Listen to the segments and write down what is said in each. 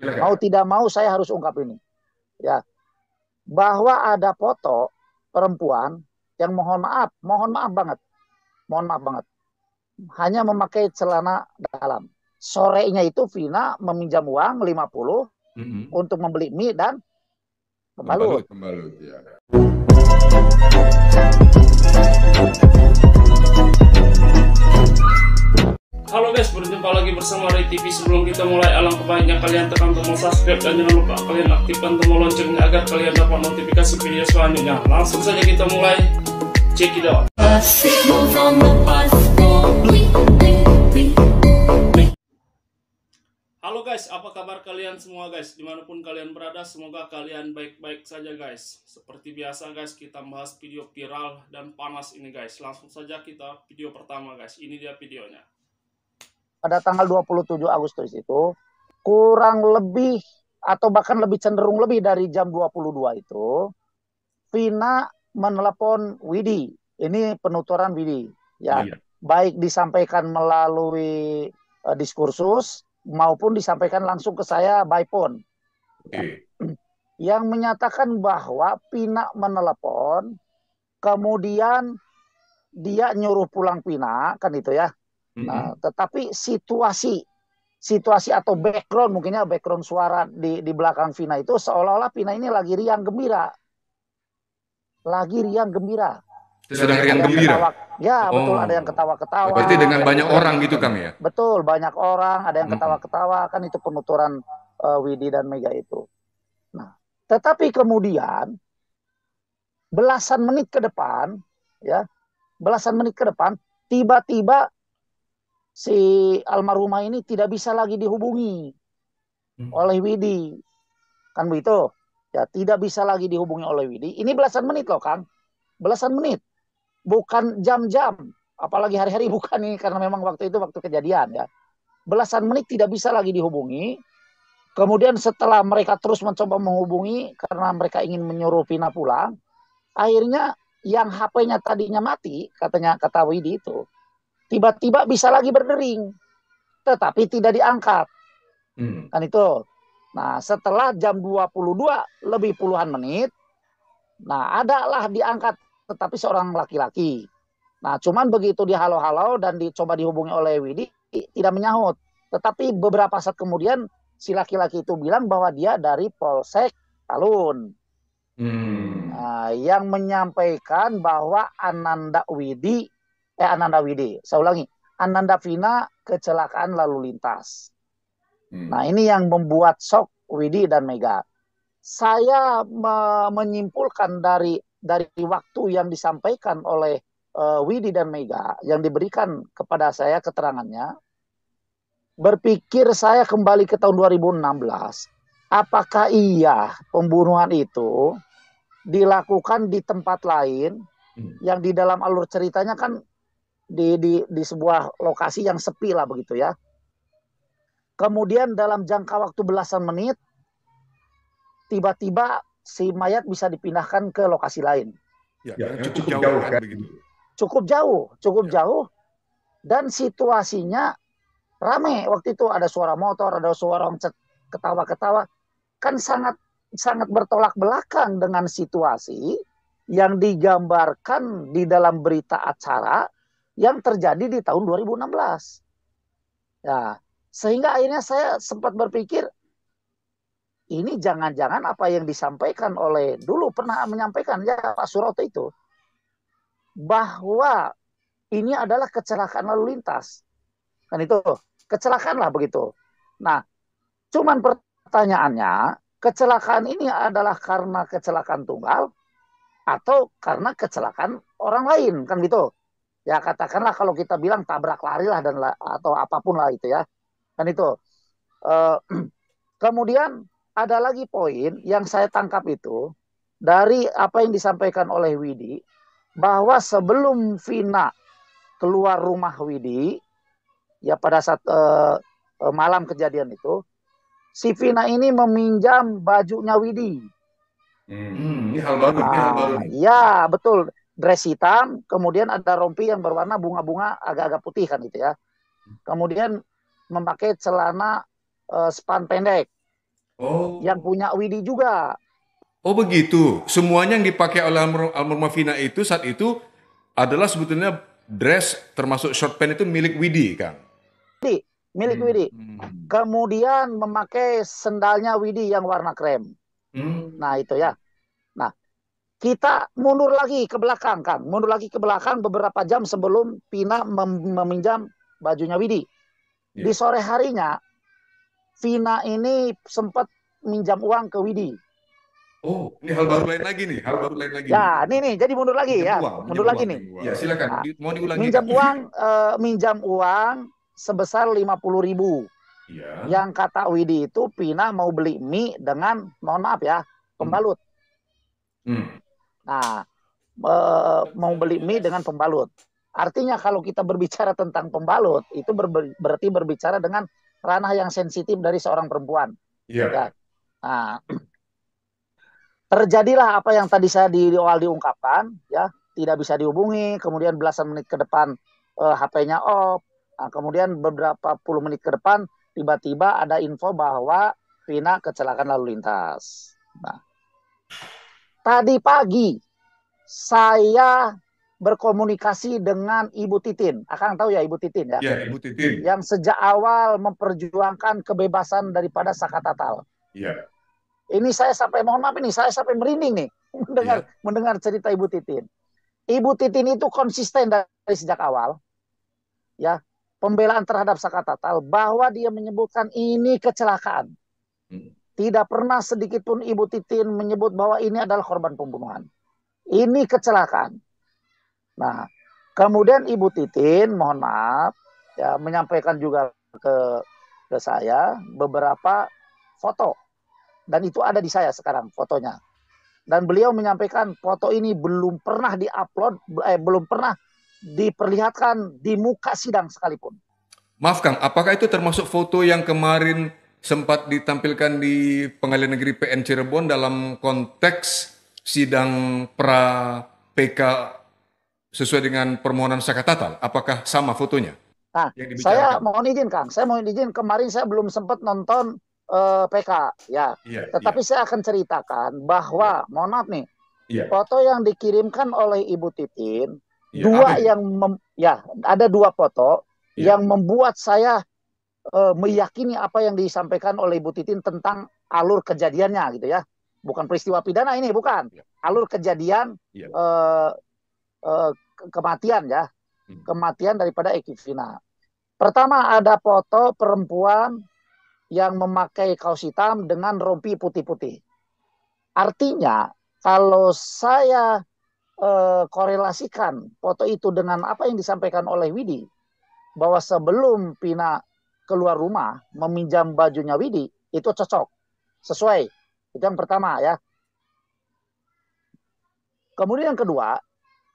Mau tidak mau saya harus ungkap ini. Ya. Bahwa ada foto perempuan yang mohon maaf, mohon maaf banget. Mohon maaf banget. Hanya memakai celana dalam. Sorenya itu Vina meminjam uang 50 mm -hmm. untuk membeli mie dan pembalut. Pembalut, ya. Halo guys, berjumpa lagi bersama Ray TV. Sebelum kita mulai, alangkah baiknya kalian tekan tombol subscribe dan jangan lupa kalian aktifkan tombol loncengnya agar kalian dapat notifikasi video selanjutnya. Langsung saja kita mulai. Check it out. Halo guys, apa kabar kalian semua guys? Di mana pun kalian berada, semoga kalian baik-baik saja guys. Seperti biasa guys, kita bahas video viral dan panas ini guys. Langsung saja kita video pertama guys. Ini dia videonya pada tanggal 27 Agustus itu kurang lebih atau bahkan lebih cenderung lebih dari jam 22 itu Vina menelepon Widi. Ini penuturan Widi ya. Iya. Baik disampaikan melalui uh, diskursus maupun disampaikan langsung ke saya by phone. Okay. Yang menyatakan bahwa Pina menelepon kemudian dia nyuruh pulang Pina kan itu ya Nah, tetapi situasi situasi atau background mungkinnya background suara di di belakang Vina itu seolah-olah Vina ini lagi riang gembira. Lagi riang gembira. Sedang riang gembira. Ketawa, ya, oh. betul ada yang ketawa-ketawa. Berarti dengan banyak orang gitu kami ya. Betul, banyak orang, ada yang ketawa-ketawa, kan itu penuturan uh, Widi dan Mega itu. Nah, tetapi kemudian belasan menit ke depan ya, belasan menit ke depan tiba-tiba si almarhumah ini tidak bisa lagi dihubungi hmm. oleh Widi. Kan begitu? Ya, tidak bisa lagi dihubungi oleh Widi. Ini belasan menit loh, Kang. Belasan menit. Bukan jam-jam. Apalagi hari-hari bukan ini karena memang waktu itu waktu kejadian ya. Belasan menit tidak bisa lagi dihubungi. Kemudian setelah mereka terus mencoba menghubungi karena mereka ingin menyuruh Vina pulang, akhirnya yang HP-nya tadinya mati, katanya kata Widi itu, tiba-tiba bisa lagi berdering, tetapi tidak diangkat. Hmm. Kan itu. Nah, setelah jam 22 lebih puluhan menit, nah adalah diangkat tetapi seorang laki-laki. Nah, cuman begitu dihalau-halau dan dicoba dihubungi oleh Widi, tidak menyahut. Tetapi beberapa saat kemudian si laki-laki itu bilang bahwa dia dari Polsek Talun. Hmm. Nah, yang menyampaikan bahwa Ananda Widi eh Ananda Widi. Saya ulangi, Ananda Vina kecelakaan lalu lintas. Hmm. Nah ini yang membuat shock Widi dan Mega. Saya me menyimpulkan dari dari waktu yang disampaikan oleh uh, Widi dan Mega yang diberikan kepada saya keterangannya, berpikir saya kembali ke tahun 2016, apakah iya pembunuhan itu dilakukan di tempat lain hmm. yang di dalam alur ceritanya kan di, di, di sebuah lokasi yang sepi lah begitu ya. Kemudian dalam jangka waktu belasan menit, tiba-tiba si mayat bisa dipindahkan ke lokasi lain. Ya, ya cukup, cukup jauh, jauh kan, kan begitu. Cukup jauh, cukup ya. jauh. Dan situasinya rame waktu itu ada suara motor, ada suara orang ketawa-ketawa. Kan sangat sangat bertolak belakang dengan situasi yang digambarkan di dalam berita acara yang terjadi di tahun 2016. Ya, sehingga akhirnya saya sempat berpikir ini jangan-jangan apa yang disampaikan oleh dulu pernah menyampaikan ya Pak Suroto itu bahwa ini adalah kecelakaan lalu lintas. Kan itu kecelakaan lah begitu. Nah, cuman pertanyaannya, kecelakaan ini adalah karena kecelakaan tunggal atau karena kecelakaan orang lain kan gitu ya katakanlah kalau kita bilang tabrak lari lah dan atau apa pun lah itu ya kan itu uh, kemudian ada lagi poin yang saya tangkap itu dari apa yang disampaikan oleh Widi bahwa sebelum Vina keluar rumah Widi ya pada saat uh, malam kejadian itu si Vina ini meminjam bajunya Widi. Hmm, ini hal baru, ini hal baru. Ya, betul dress hitam, kemudian ada rompi yang berwarna bunga-bunga agak-agak putih kan gitu ya. Kemudian memakai celana uh, span pendek. Oh. yang punya Widi juga. Oh begitu. Semuanya yang dipakai oleh almarhum almarhumah Vina itu saat itu adalah sebetulnya dress termasuk short pant itu milik Widi, Kang. milik Hmm, Widi. hmm, Kemudian memakai sendalnya Widi yang warna krem. hmm. Nah, itu ya. Kita mundur lagi ke belakang, Kang. Mundur lagi ke belakang beberapa jam sebelum Pina mem- meminjam bajunya Widi. Ya. Di sore harinya, Vina ini sempat minjam uang ke Widi. Oh, ini hal baru lain lagi nih, hal baru lain lagi. Ya, ini nih, jadi mundur lagi Minjam ya. uang, Mundur lagi uang. nih. Ya, silakan. Nah, Mau diulangi. Minjam Kang? uang, eh, minjam uang sebesar 50 ribu. Iya. Yang kata Widi itu Pina mau beli mie dengan, mohon maaf ya, pembalut. Hmm. Nah, eh, mau beli mie dengan pembalut. Artinya kalau kita berbicara tentang pembalut, itu ber- berarti berbicara dengan ranah yang sensitif dari seorang perempuan. Iya. Ya. Nah, terjadilah apa yang tadi saya di, di awal diungkapkan, ya, tidak bisa dihubungi, kemudian belasan menit ke depan eh, HP-nya off, Nah, kemudian beberapa puluh menit ke depan tiba-tiba ada info bahwa Vina kecelakaan lalu lintas. Nah, tadi pagi saya berkomunikasi dengan Ibu Titin. Akang tahu ya Ibu Titin ya? Ya, Ibu Titin. Yang sejak awal memperjuangkan kebebasan daripada Sakatatal. Iya. Ini saya sampai mohon maaf ini saya sampai merinding nih mendengar mendengar cerita Ibu Titin. Ibu Titin itu konsisten dari sejak awal ya pembelaan terhadap Sakatatal bahwa dia menyebutkan ini kecelakaan. Hmm. Tidak pernah sedikit pun Ibu Titin menyebut bahwa ini adalah korban pembunuhan. Ini kecelakaan. Nah, kemudian Ibu Titin mohon maaf ya menyampaikan juga ke ke saya beberapa foto dan itu ada di saya sekarang fotonya. Dan beliau menyampaikan foto ini belum pernah diupload, eh, belum pernah diperlihatkan di muka sidang sekalipun. Maaf Kang, apakah itu termasuk foto yang kemarin sempat ditampilkan di Pengadilan Negeri PN Cirebon dalam konteks sidang pra PK sesuai dengan permohonan Sakatatal? Apakah sama fotonya? Nah, saya mohon izin Kang, saya mohon izin kemarin saya belum sempat nonton eh, PK ya, Iya, tetapi saya akan ceritakan bahwa mohon maaf nih, iya, foto yang dikirimkan oleh Ibu Titin iya. dua yang mem- ya ada dua foto Iya. yang membuat saya eh, meyakini apa yang disampaikan oleh Ibu Titin tentang alur kejadiannya gitu ya. Bukan peristiwa pidana ini bukan. Iya. alur kejadian eh, eh, ke- kematian ya. Hmm. kematian daripada Eki Vina pertama ada foto perempuan yang memakai kaos hitam dengan rompi putih-putih. Artinya kalau saya eh, korelasikan foto itu dengan apa yang disampaikan oleh Widi bahwa sebelum Pina keluar rumah meminjam bajunya Widi itu cocok. Sesuai. Itu yang pertama ya. Kemudian yang kedua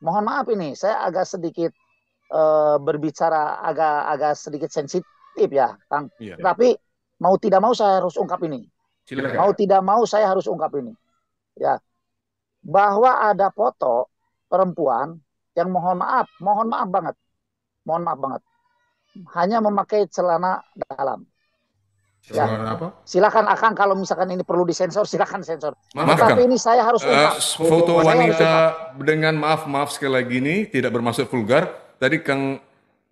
mohon maaf ini saya agak sedikit eh, berbicara agak agak sedikit sensitif ya Kang. Iya. tapi mau tidak mau saya harus ungkap ini. Silakan. mau tidak mau saya harus ungkap ini. Ya. Bahwa ada foto perempuan yang mohon maaf mohon maaf banget. Mohon maaf banget hanya memakai celana dalam Ya. Silakan apa? silakan akang kalau misalkan ini perlu disensor silakan sensor Maaf tapi ini saya harus ungkap foto wanita dengan maaf maaf sekali lagi ini tidak bermaksud vulgar. Tadi Kang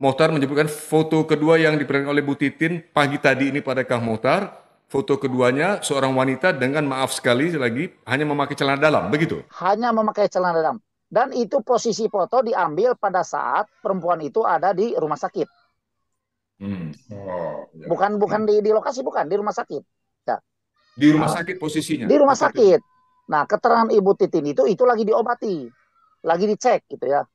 Mohtar menyebutkan foto kedua yang diperlihatkan oleh Bu Titin pagi tadi ini pada Kang Mohtar. Foto keduanya seorang wanita dengan maaf sekali lagi hanya memakai celana dalam, begitu? hanya memakai celana dalam dan itu posisi foto diambil pada saat perempuan itu ada di rumah sakit Hmm. Oh, ya. bukan bukan di, di lokasi bukan di rumah sakit Di rumah sakit posisinya. di rumah sakit. Nah, keterangan Ibu Titin itu itu lagi diobati, lagi dicek gitu ya.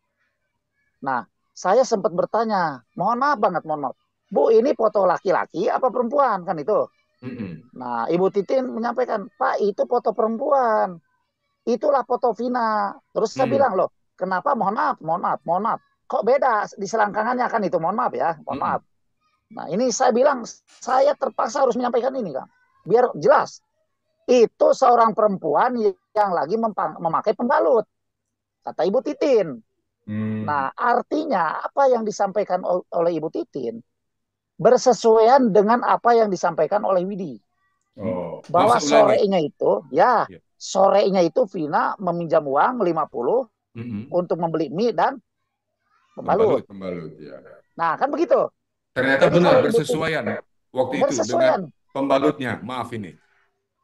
Nah, saya sempat bertanya, mohon maaf banget, mohon maaf. Bu, ini foto laki-laki apa perempuan kan itu? Mm-mm. Nah, Ibu Titin menyampaikan, Pak, itu foto perempuan. Itulah foto Vina. Terus saya Hmm. bilang, loh, kenapa? Mohon maaf, mohon maaf, mohon maaf. Kok beda di selangkangannya kan itu? Mohon maaf ya, mohon Hmm. maaf. Nah, ini saya bilang, saya terpaksa harus menyampaikan ini, Kang. Biar jelas. Itu seorang perempuan yang lagi memakai pembalut. Kata Ibu Titin. Hmm. Nah, artinya apa yang disampaikan ol- oleh Ibu Titin bersesuaian dengan apa yang disampaikan oleh Widi. Oh. bahwa sorenya itu ya Ya. sorenya itu Vina meminjam uang 50 Mm-mm. untuk membeli mie dan pembalut. Pembalut, pembalut ya. Nah, kan begitu. Ternyata benar bersesuaian waktu itu dengan Bersesuaian. pembalutnya. Maaf ini.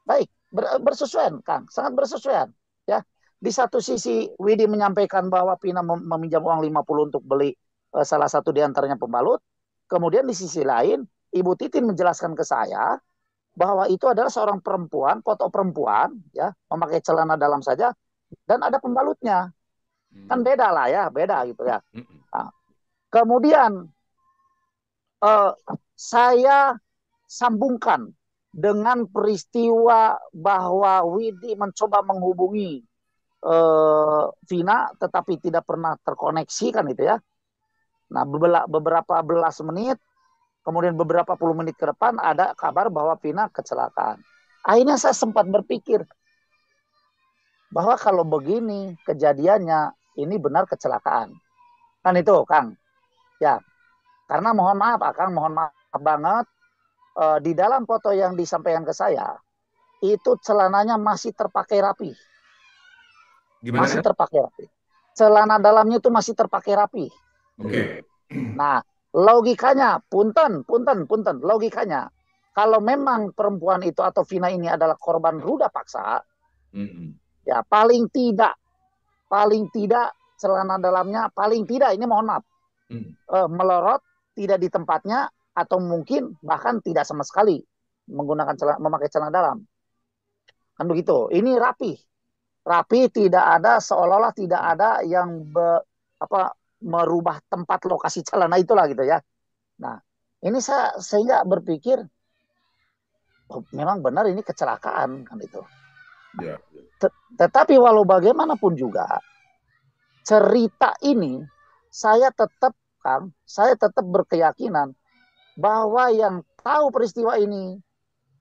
Baik, ber- bersesuaian, Kang. Sangat bersesuaian. Ya. Di satu sisi Widi menyampaikan bahwa Pina mem- meminjam uang 50 untuk beli eh, salah satu di antaranya pembalut. Kemudian di sisi lain, Ibu Titin menjelaskan ke saya bahwa itu adalah seorang perempuan, foto perempuan, ya, memakai celana dalam saja dan ada pembalutnya. Kan beda lah ya, beda gitu ya. Mm-mm. Kemudian eh, saya sambungkan dengan peristiwa bahwa Widi mencoba menghubungi eh, Vina tetapi tidak pernah terkoneksi kan itu ya. Nah beberapa belas menit kemudian beberapa puluh menit ke depan ada kabar bahwa Vina kecelakaan. Akhirnya saya sempat berpikir bahwa kalau begini kejadiannya ini benar kecelakaan. Kan itu Kang. Ya. Karena mohon maaf Akang, mohon maaf banget eh, di dalam foto yang disampaikan ke saya itu celananya masih terpakai rapi, Gimana? masih ya? terpakai rapi. Celana dalamnya itu masih terpakai rapi. Oke. Nah, logikanya, punten, punten, punten, logikanya kalau memang perempuan itu atau Vina ini adalah korban ruda paksa, Mm-mm. ya paling tidak, paling tidak celana dalamnya, paling tidak ini mohon maaf, Mm. eh, melorot tidak di tempatnya atau mungkin bahkan tidak sama sekali menggunakan celana, memakai celana dalam. Kan begitu. Ini rapi. Rapi tidak ada seolah-olah tidak ada yang be- apa merubah tempat lokasi celana itulah gitu ya. Nah, ini saya sehingga berpikir oh, memang benar ini kecelakaan kan itu. Ya. Tetapi walau bagaimanapun juga cerita ini saya tetap Saya tetap berkeyakinan bahwa yang tahu peristiwa ini,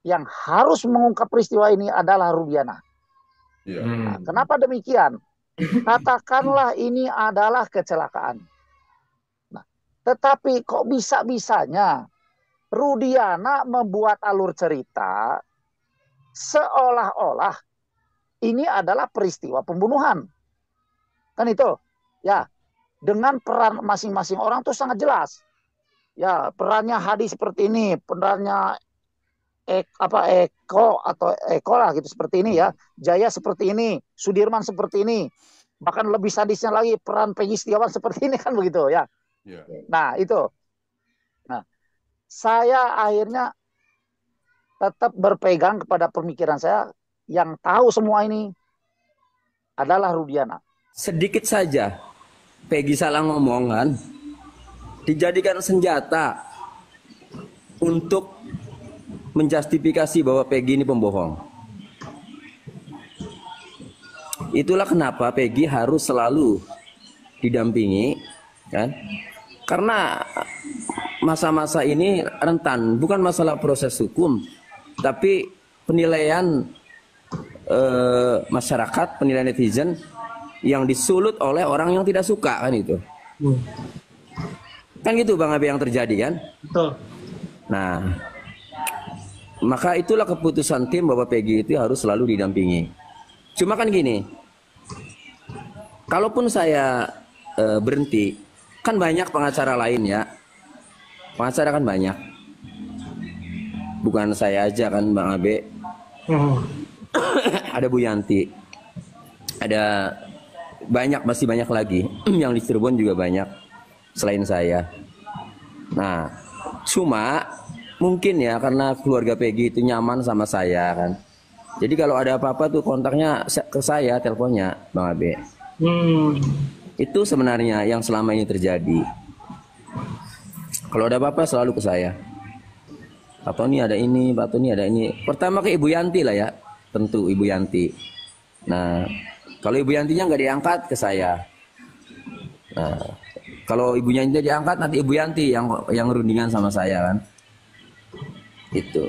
yang harus mengungkap peristiwa ini adalah Rubiana. Ya. Nah, kenapa demikian? Katakanlah ini adalah kecelakaan. Nah, tetapi kok bisa-bisanya Rudiana membuat alur cerita seolah-olah ini adalah peristiwa pembunuhan. Kan itu. Ya, dengan peran masing-masing orang tuh sangat jelas. Ya, perannya Hadi seperti ini, perannya Ek, apa Eko atau Eko lah gitu seperti ini ya. Jaya seperti ini, Sudirman seperti ini. Bahkan lebih sadisnya lagi peran Peggy Setiawan seperti ini kan begitu ya. Ya. Nah, itu. Nah, saya akhirnya tetap berpegang kepada pemikiran saya yang tahu semua ini adalah Rudiana. sedikit saja Peggy salah ngomong kan dijadikan senjata untuk menjustifikasi bahwa Peggy ini pembohong. Itulah kenapa Peggy harus selalu didampingi kan? Karena masa-masa ini rentan, bukan masalah proses hukum, tapi penilaian eh, masyarakat, penilaian netizen yang disulut oleh orang yang tidak suka kan itu. Kan gitu Bang Abi yang terjadi kan? Betul. Nah, maka itulah keputusan tim bahwa Peggy itu harus selalu didampingi. Cuma kan gini, kalaupun saya eh, berhenti, kan banyak pengacara lain ya. Pengacara kan banyak. Bukan saya aja kan Bang Abe, Hmm. ada Bu Yanti, ada banyak masih banyak lagi yang di Cirebon juga banyak selain saya. Nah, cuma mungkin ya karena keluarga Peggy itu nyaman sama saya kan. Jadi kalau ada apa-apa tuh kontaknya ke saya teleponnya Bang Abe. Hmm. Itu sebenarnya yang selama ini terjadi. Kalau ada apa-apa selalu ke saya. Pak Tony ada ini, Pak Tony ada ini. Pertama ke Ibu Yanti lah ya, tentu Ibu Yanti. Nah, kalau Ibu Yantinya nggak diangkat ke saya. Nah, kalau Ibu Yanti diangkat nanti Ibu Yanti yang yang rundingan sama saya kan. Itu.